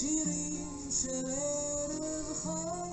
שירים של ערב חג